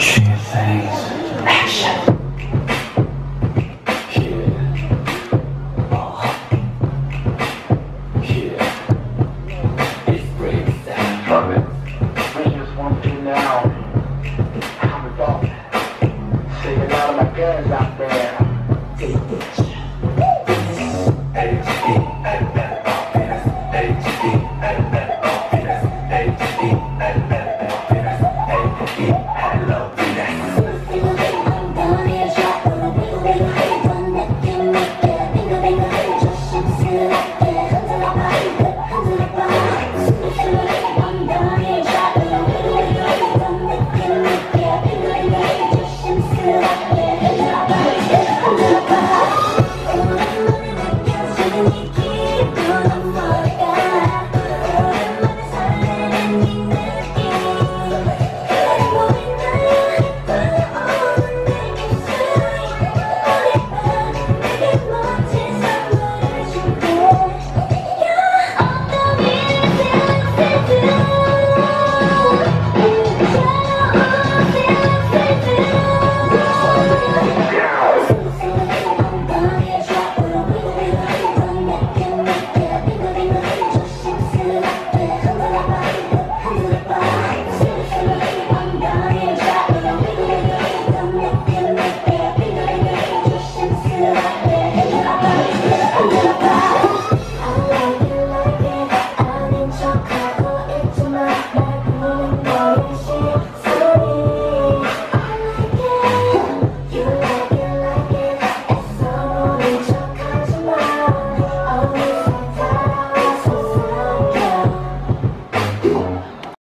Two things. Action. Uh-huh. Guns out there. Hello.